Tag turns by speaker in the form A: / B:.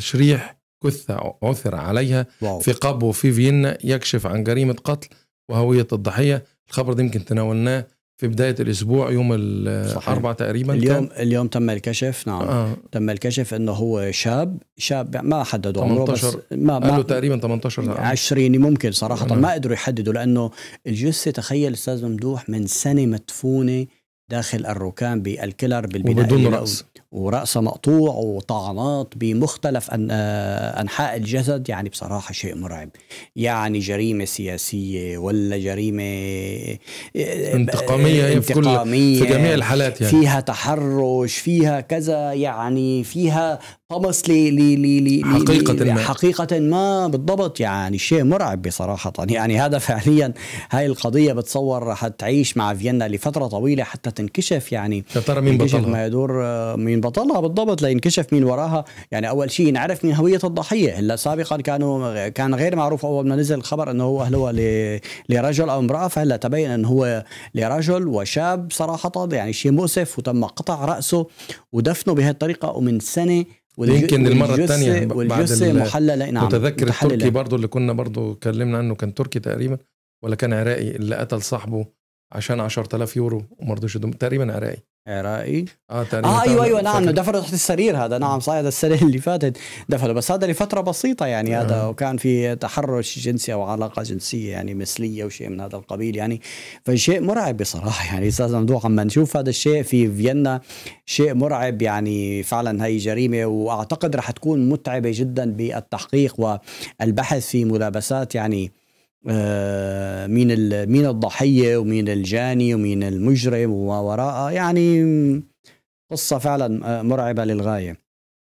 A: تشريح كثة عثر عليها
B: واو.
A: في قبو في فيينا يكشف عن جريمة قتل وهوية الضحية. الخبر ده يمكن تناولناه في بداية الأسبوع يوم الأربعاء تقريبا
B: اليوم
A: كان.
B: اليوم تم الكشف نعم.
A: آه.
B: تم الكشف إنه هو شاب شاب ما حددوا عمره بس
A: 18
B: ما
A: قالوا
B: ما
A: تقريبا 18 عام
B: عشريني ممكن صراحة
A: نعم.
B: ما قدروا يحددوا لأنه الجثة تخيل أستاذ ممدوح من سنة مدفونة داخل الركام بالكلر بالبناء
A: وبدون رأس.
B: ورأسه مقطوع وطعنات بمختلف أن- آه، أنحاء الجسد يعني بصراحة شيء مرعب. يعني جريمة سياسية ولا جريمة آه،
A: انتقامية هي في كل-
B: انتقامية.
A: في جميع الحالات يعني.
B: فيها تحرش فيها كذا يعني فيها طمس ل ل ل ل
A: حقيقة
B: ل-
A: ما.
B: حقيقة ما بالضبط. يعني شيء مرعب بصراحة. يعني هذا فعليا هاي القضية بتصور رح تعيش مع فيينا لفترة طويلة حتى تنكشف. يعني
A: يا ترى مين بطلها؟
B: ما يدور آه، مين بطلها بالضبط. لينكشف مين وراها. يعني أول شيء نعرف مين هويه الضحية. هلا سابقا كانوا كان غير معروف أول ما نزل الخبر إنه هو هل هو لرجل أو امرأة. فهلا تبين إنه هو لرجل وشاب صراحة. يعني شيء مؤسف وتم قطع رأسه ودفنه بهذه الطريقة. ومن سنة
A: يمكن المرة
B: والجثة-
A: الثانية بعد والجثة
B: محللة نعم
A: متذكر
B: متحللة.
A: التركي برضو اللي كنا برضو اتكلمنا عنه كان تركي تقريبا ولا كان عراقي اللي قتل صاحبه عشان 10000 يورو وما رضوش تقريبا عراقي
B: عراقي
A: آه تقريبا
B: آه أيوه أيوه نعم. دفنوا تحت السرير هذا. نعم صحيح هذا السنة اللي فاتت دفنوا بس هذا لفترة بسيطة يعني هذا
A: آه.
B: وكان في تحرش جنسي أو علاقة جنسية يعني مثلية وشيء من هذا القبيل يعني. فشيء مرعب بصراحة يعني أستاذ ممدوح عم نشوف هذا الشيء في فيينا شيء مرعب يعني. فعلا هي جريمة وأعتقد رح تكون متعبة جدا بالتحقيق والبحث في ملابسات يعني. آه، مين ال- مين الضحية ومين الجاني ومين المجرم وما وراءه يعني قصة فعلا آه، مرعبة للغاية.